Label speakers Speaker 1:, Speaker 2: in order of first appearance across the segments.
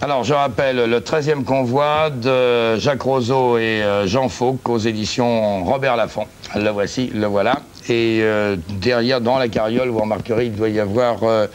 Speaker 1: Alors, je rappelle le 13e convoi de Jacques Roseau et euh, Jean Fauque aux éditions Robert Laffont. Le voici, le voilà. Et euh, derrière, dans la carriole, vous remarquerez, il doit y avoir euh,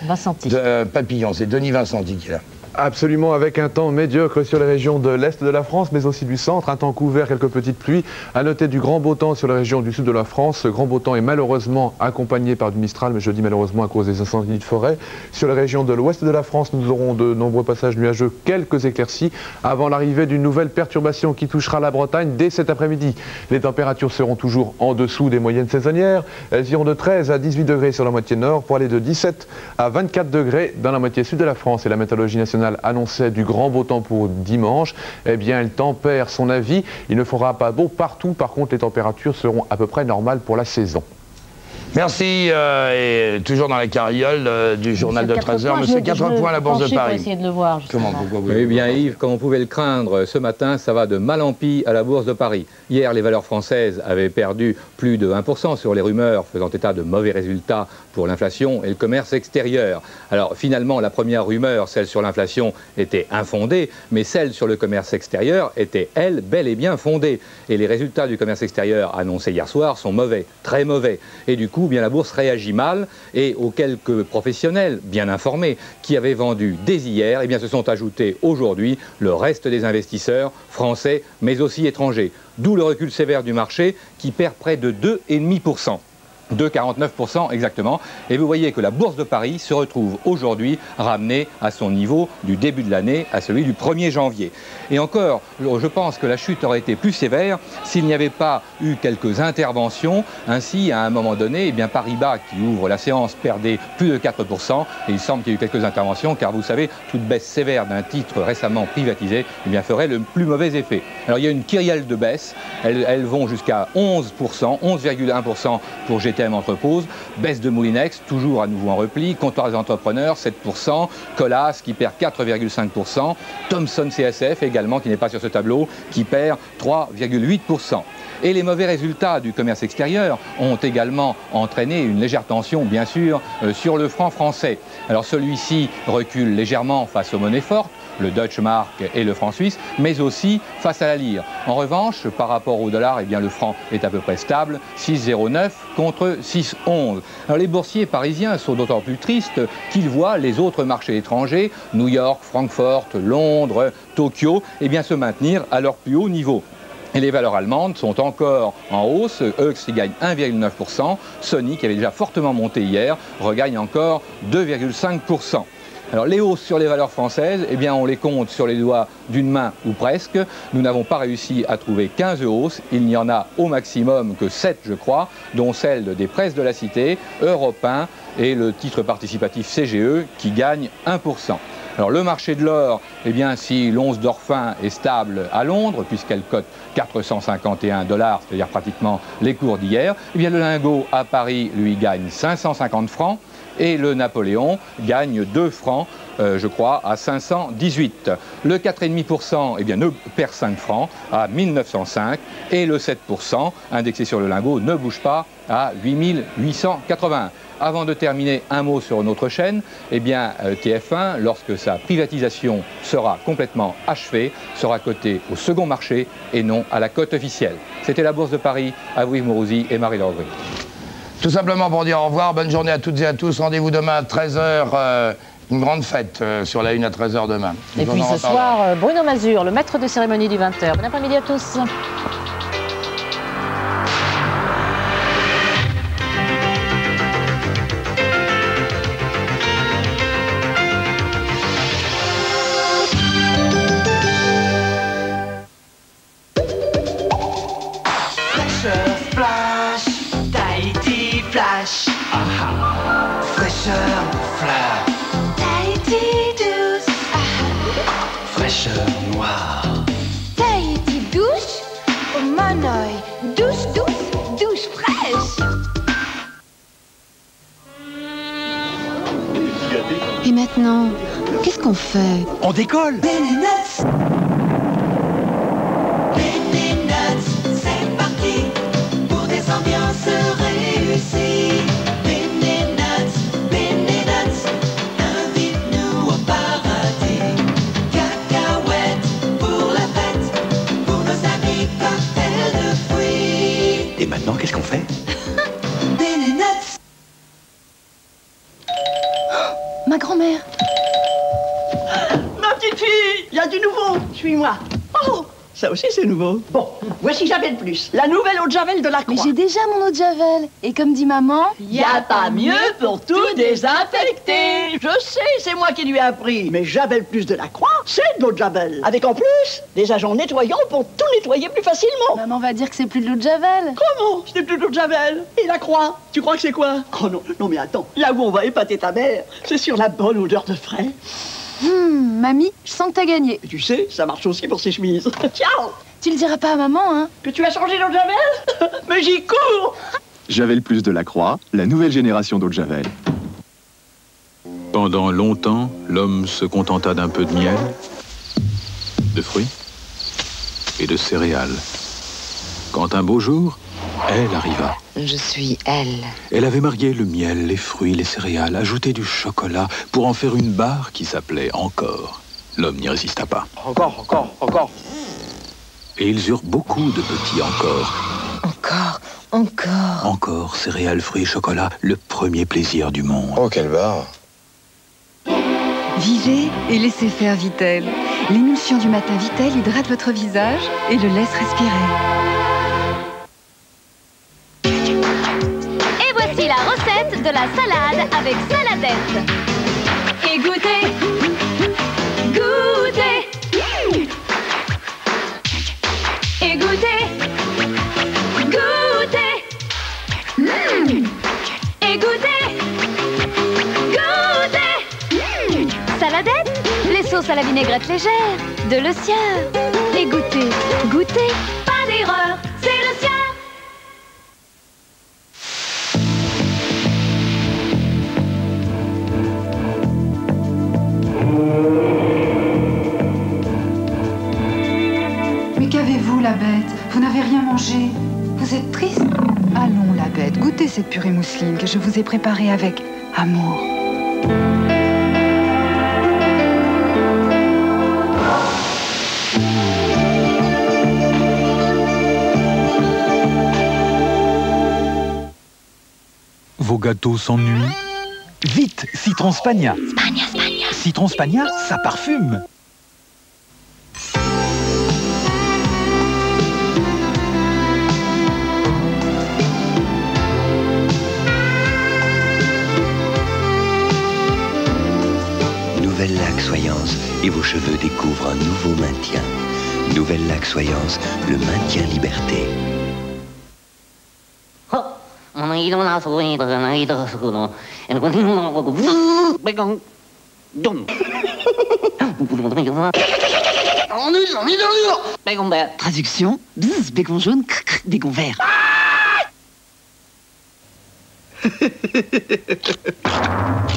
Speaker 1: de- euh, Papillon. C'est Denis Vincenti qui est là.
Speaker 2: Absolument, avec un temps médiocre sur les régions de l'Est de la France, mais aussi du centre, un temps couvert, quelques petites pluies. À noter du grand beau temps sur les régions du sud de la France. Ce grand beau temps est malheureusement accompagné par du Mistral, mais je dis malheureusement à cause des incendies de forêt. Sur les régions de l'ouest de la France, nous aurons de nombreux passages nuageux, quelques éclaircies, avant l'arrivée d'une nouvelle perturbation qui touchera la Bretagne dès cet après-midi. Les températures seront toujours en dessous des moyennes saisonnières. Elles iront de 13 à 18 degrés sur la moitié nord, pour aller de 17 à 24 degrés dans la moitié sud de la France. Et la météorologie nationale annonçait du grand beau temps pour dimanche. Eh bien, elle tempère son avis. Il ne fera pas beau partout. Par contre, les températures seront à peu près normales pour la saison.
Speaker 1: Merci. euh, et toujours dans la carriole euh, du journal de 13h. Monsieur 4 points à la Bourse de
Speaker 3: Pour
Speaker 1: Paris.
Speaker 3: essayer de le voir, justement.
Speaker 1: Comment pourquoi vous
Speaker 4: Eh bien Yves, comme on pouvait le craindre, ce matin, ça va de mal en pis à la Bourse de Paris. Hier, les valeurs françaises avaient perdu plus de 1% sur les rumeurs faisant état de mauvais résultats pour l'inflation et le commerce extérieur. Alors finalement, la première rumeur, celle sur l'inflation, était infondée, mais celle sur le commerce extérieur était, elle, bel et bien fondée. Et les résultats du commerce extérieur annoncés hier soir sont mauvais, très mauvais. Et du coup, bien la bourse réagit mal et aux quelques professionnels bien informés qui avaient vendu dès hier, eh bien se sont ajoutés aujourd'hui le reste des investisseurs français mais aussi étrangers. D'où le recul sévère du marché qui perd près de 2,5%. 2,49% exactement. Et vous voyez que la bourse de Paris se retrouve aujourd'hui ramenée à son niveau du début de l'année, à celui du 1er janvier. Et encore, je pense que la chute aurait été plus sévère s'il n'y avait pas eu quelques interventions. Ainsi, à un moment donné, eh bien, Paribas, qui ouvre la séance, perdait plus de 4%. Et il semble qu'il y ait eu quelques interventions, car vous savez, toute baisse sévère d'un titre récemment privatisé eh bien, ferait le plus mauvais effet. Alors il y a une kyrielle de baisse. Elles, elles vont jusqu'à 11%, 11,1% pour Entrepose. Baisse de Moulinex, toujours à nouveau en repli. Comptoir des entrepreneurs, 7%. Colas qui perd 4,5%. Thomson CSF également, qui n'est pas sur ce tableau, qui perd 3,8%. Et les mauvais résultats du commerce extérieur ont également entraîné une légère tension, bien sûr, euh, sur le franc français. Alors celui-ci recule légèrement face aux monnaies fortes, le Deutsche Mark et le franc suisse, mais aussi face à la lire. En revanche, par rapport au dollar, eh le franc est à peu près stable, 6,09 contre 6,11. Alors les boursiers parisiens sont d'autant plus tristes qu'ils voient les autres marchés étrangers, New York, Francfort, Londres, Tokyo, eh se maintenir à leur plus haut niveau. Et les valeurs allemandes sont encore en hausse.Eux qui gagne 1,9%. Sony, qui avait déjà fortement monté hier, regagne encore 2,5%. Alors les hausses sur les valeurs françaises, eh bien on les compte sur les doigts d'une main ou presque. Nous n'avons pas réussi à trouver 15 hausses. Il n'y en a au maximum que 7 je crois, dont celle des presses de la Cité, Europe 1 et le titre participatif CGE qui gagne 1%. Alors le marché de l'or, eh bien si l'once d'or fin est stable à Londres, puisqu'elle cote 451 dollars, c'est-à-dire pratiquement les cours d'hier, eh bien le lingot à Paris, lui, gagne 550 francs et le Napoléon gagne 2 francs, euh, je crois, à 518. Le 4,5% eh bien, ne perd 5 francs à 1905 et le 7% indexé sur le lingot ne bouge pas à 8881. Avant de terminer, un mot sur notre chaîne. Eh bien, euh, TF1, lorsque sa privatisation sera complètement achevée, sera coté au second marché et non à la cote officielle. C'était la Bourse de Paris, à vous Yves Mourouzi et Marie Landry.
Speaker 1: Tout simplement pour dire au revoir. Bonne journée à toutes et à tous. Rendez-vous demain à 13h. une grande fête euh, sur la une à 13h demain.
Speaker 3: Et puis ce soir, euh, Bruno Mazur, le maître de cérémonie du 20h. Bon après-midi à tous.
Speaker 5: Fraîcheur flash, Tahiti
Speaker 6: douce,
Speaker 5: fraîcheur noire.
Speaker 6: Tahiti douce, au Manoï, douce, douce, douce fraîche.
Speaker 7: Et maintenant, qu'est-ce qu'on fait?
Speaker 5: On décolle
Speaker 8: ça aussi c'est nouveau. Bon, voici Javel Plus, la nouvelle eau de Javel de la
Speaker 7: Mais
Speaker 8: Croix.
Speaker 7: j'ai déjà mon eau de Javel. Et comme dit maman,
Speaker 8: Y a pas mieux pour tout désinfecter. Je sais, c'est moi qui lui ai appris. Mais Javel Plus de la Croix, c'est de l'eau de Javel. Avec en plus des agents nettoyants pour tout nettoyer plus facilement.
Speaker 7: maman va dire que c'est plus de l'eau de Javel.
Speaker 8: Comment Ce n'est plus de l'eau de Javel. Et la Croix Tu crois que c'est quoi? Oh non, non mais attends. Là où on va épater ta mère, c'est sur la bonne odeur de frais.
Speaker 7: Hum, mamie, je sens que t'as gagné.
Speaker 8: Et tu sais, ça marche aussi pour ses chemises. Ciao
Speaker 7: Tu le diras pas à maman, hein
Speaker 8: Que tu as changé d'eau de Javel Mais j'y cours
Speaker 9: Javel Plus de la Croix, la nouvelle génération d'eau de Javel.
Speaker 10: Pendant longtemps, l'homme se contenta d'un peu de miel, de fruits et de céréales. Quand un beau jour, elle arriva.
Speaker 11: Je suis elle.
Speaker 10: Elle avait marié le miel, les fruits, les céréales, ajouté du chocolat pour en faire une barre qui s'appelait Encore. L'homme n'y résista pas.
Speaker 1: Encore, encore, encore.
Speaker 10: Et ils eurent beaucoup de petits encore.
Speaker 11: Encore, encore.
Speaker 10: Encore, céréales, fruits, chocolat, le premier plaisir du monde.
Speaker 1: Oh, quelle barre.
Speaker 12: Vivez et laissez faire Vitel. L'émulsion du matin Vitel hydrate votre visage et le laisse respirer.
Speaker 13: De la salade avec saladette. Et goûtez, goûtez. Et goûtez, goûtez. Mm. Et goûtez. Saladette, les sauces à la vinaigrette légère, de le sien. Et goûtez, goûtez, pas d'erreur,
Speaker 12: rien mangé Vous êtes triste Allons, la bête, goûtez cette purée mousseline que je vous ai préparée avec amour.
Speaker 14: Vos gâteaux s'ennuient. Vite, Citron Spagna. Citron Spagna, ça parfume
Speaker 5: soyance et vos cheveux découvrent un nouveau maintien. Nouvelle Lac Soyance, le maintien liberté.
Speaker 11: Traduction, bégon jaune, bégon vert.
Speaker 15: Ah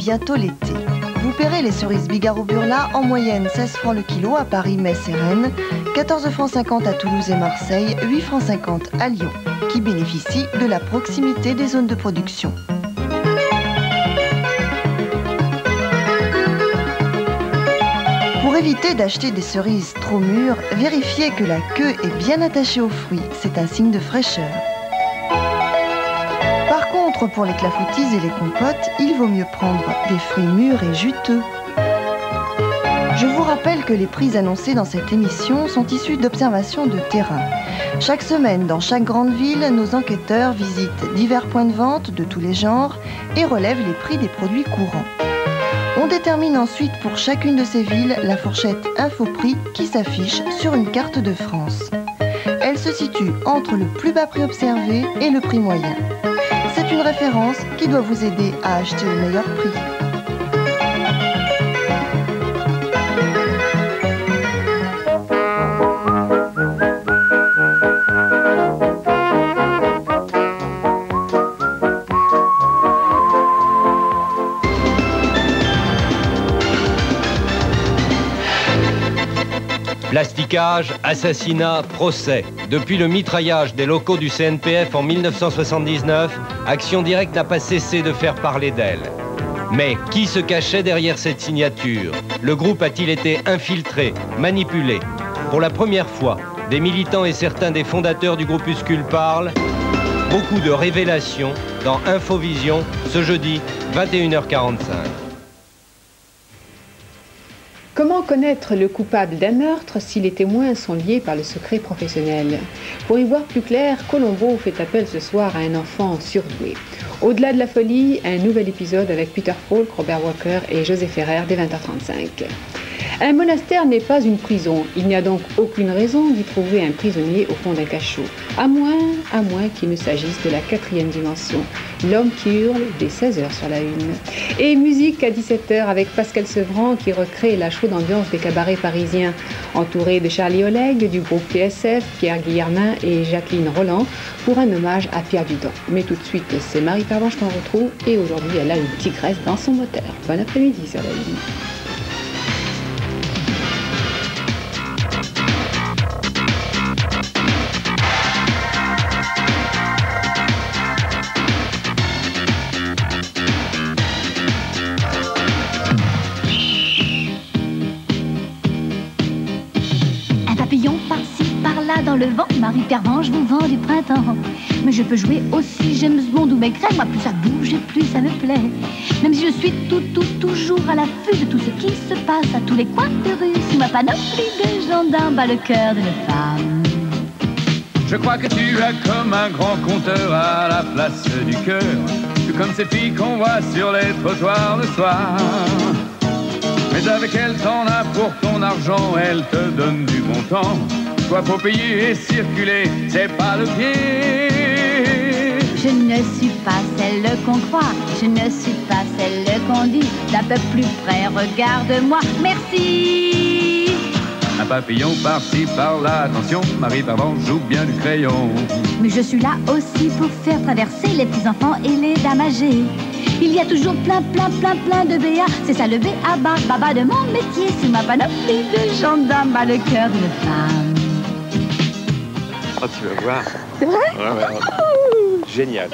Speaker 15: bientôt l'été. Vous paierez les cerises Bigarro Burla en moyenne 16 francs le kilo à Paris, Metz et Rennes, 14 francs 50 à Toulouse et Marseille, 8 francs 50 à Lyon, qui bénéficient de la proximité des zones de production. Pour éviter d'acheter des cerises trop mûres, vérifiez que la queue est bien attachée aux fruits. C'est un signe de fraîcheur. Par contre, pour les clafoutis et les compotes, mieux prendre des fruits mûrs et juteux. Je vous rappelle que les prix annoncés dans cette émission sont issus d'observations de terrain. Chaque semaine, dans chaque grande ville, nos enquêteurs visitent divers points de vente de tous les genres et relèvent les prix des produits courants. On détermine ensuite pour chacune de ces villes la fourchette info-prix qui s'affiche sur une carte de France. Elle se situe entre le plus bas prix observé et le prix moyen. Une référence qui doit vous aider à acheter au meilleur prix.
Speaker 16: Plasticage, assassinat, procès. Depuis le mitraillage des locaux du CNPF en 1979, Action Directe n'a pas cessé de faire parler d'elle. Mais qui se cachait derrière cette signature? Le groupe a-t-il été infiltré, manipulé? Pour la première fois, des militants et certains des fondateurs du groupuscule parlent. Beaucoup de révélations dans Infovision ce jeudi 21h45.
Speaker 17: Comment connaître le coupable d'un meurtre si les témoins sont liés par le secret professionnel? Pour y voir plus clair, Colombo fait appel ce soir à un enfant surdoué. Au-delà de la folie, un nouvel épisode avec Peter Falk, Robert Walker et José Ferrer dès 20h35. Un monastère n'est pas une prison. Il n'y a donc aucune raison d'y trouver un prisonnier au fond d'un cachot. À moins, à moins qu'il ne s'agisse de la quatrième dimension. L'homme qui hurle dès 16h sur la une. Et musique à 17h avec Pascal Sevran qui recrée la chaude ambiance des cabarets parisiens. Entouré de Charlie Oleg, du groupe PSF, Pierre Guillermin et Jacqueline Roland pour un hommage à Pierre Dudon. Mais tout de suite, c'est Marie Pervenche qu'on retrouve et aujourd'hui elle a une tigresse dans son moteur. Bon après-midi sur la ligne.
Speaker 13: Pervenche vous vend du printemps. Mais je peux jouer aussi James Bond ou Maigret, moi plus ça bouge et plus ça me plaît. Même si je suis tout, tout, toujours à l'affût de tout ce qui se passe à tous les coins de rue, sous ma panoplie de gendarmes bat le cœur d'une femme.
Speaker 18: Je crois que tu as comme un grand conteur à la place du cœur, tout comme ces filles qu'on voit sur les trottoirs le soir. Mais avec elle, t'en as pour ton argent, elle te donne du bon temps. Toi, faut payer et circuler, c'est pas le pied.
Speaker 13: Je ne suis pas celle qu'on croit, je ne suis pas celle qu'on dit. D'un peu plus près, regarde-moi, merci.
Speaker 18: Un papillon par-ci, par-là, attention, Marie Pardon joue bien du crayon.
Speaker 13: Mais je suis là aussi pour faire traverser les petits enfants et les dames âgées. Il y a toujours plein, plein, plein, plein de BA. C'est ça le BA, baba de mon métier. Sous ma panoplie de gendarmes bat le cœur d'une femme.
Speaker 19: Oh, tu vas voir.
Speaker 13: C'est vrai?
Speaker 19: Ouais, ouais, ouais. Génial.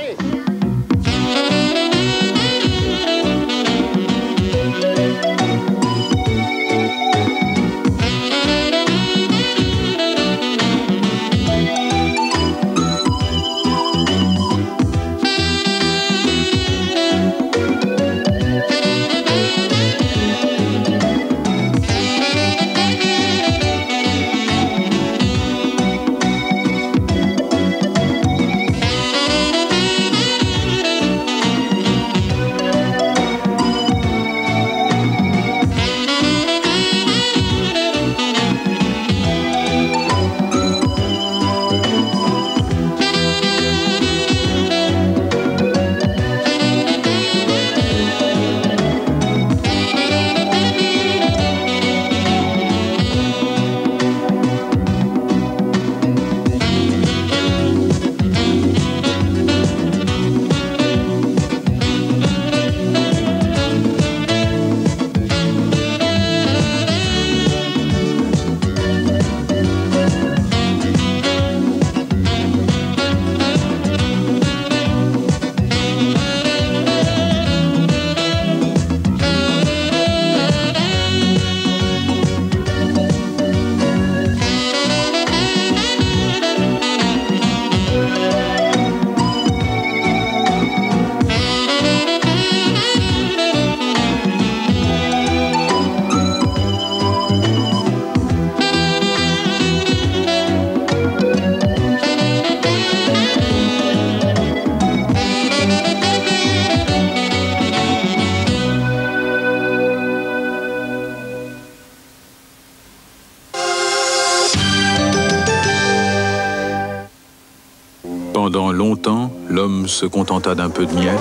Speaker 10: L'homme se contenta d'un peu de miel,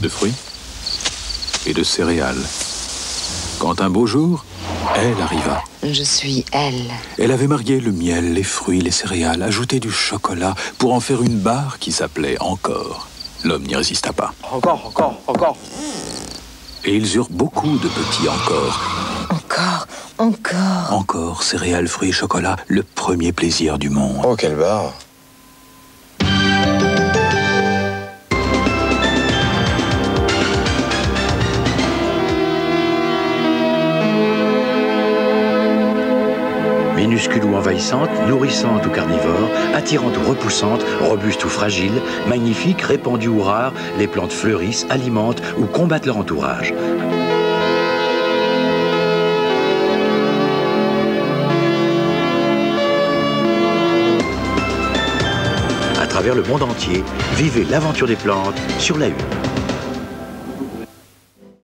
Speaker 10: de fruits et de céréales. Quand un beau jour, elle arriva.
Speaker 11: Je suis elle.
Speaker 10: Elle avait marié le miel, les fruits, les céréales, ajouté du chocolat pour en faire une barre qui s'appelait encore. L'homme n'y résista pas.
Speaker 19: Encore, encore, encore.
Speaker 10: Et ils eurent beaucoup de petits encore.
Speaker 11: Encore, Encore.
Speaker 10: Encore céréales, fruits, chocolat, le premier plaisir du monde.
Speaker 19: Oh, quelle barre
Speaker 20: Minuscule ou envahissante, nourrissante ou carnivore, attirante ou repoussante, robuste ou fragile, magnifique, répandue ou rare, les plantes fleurissent, alimentent ou combattent leur entourage. À travers le monde entier, vivez l'aventure des plantes sur la Une.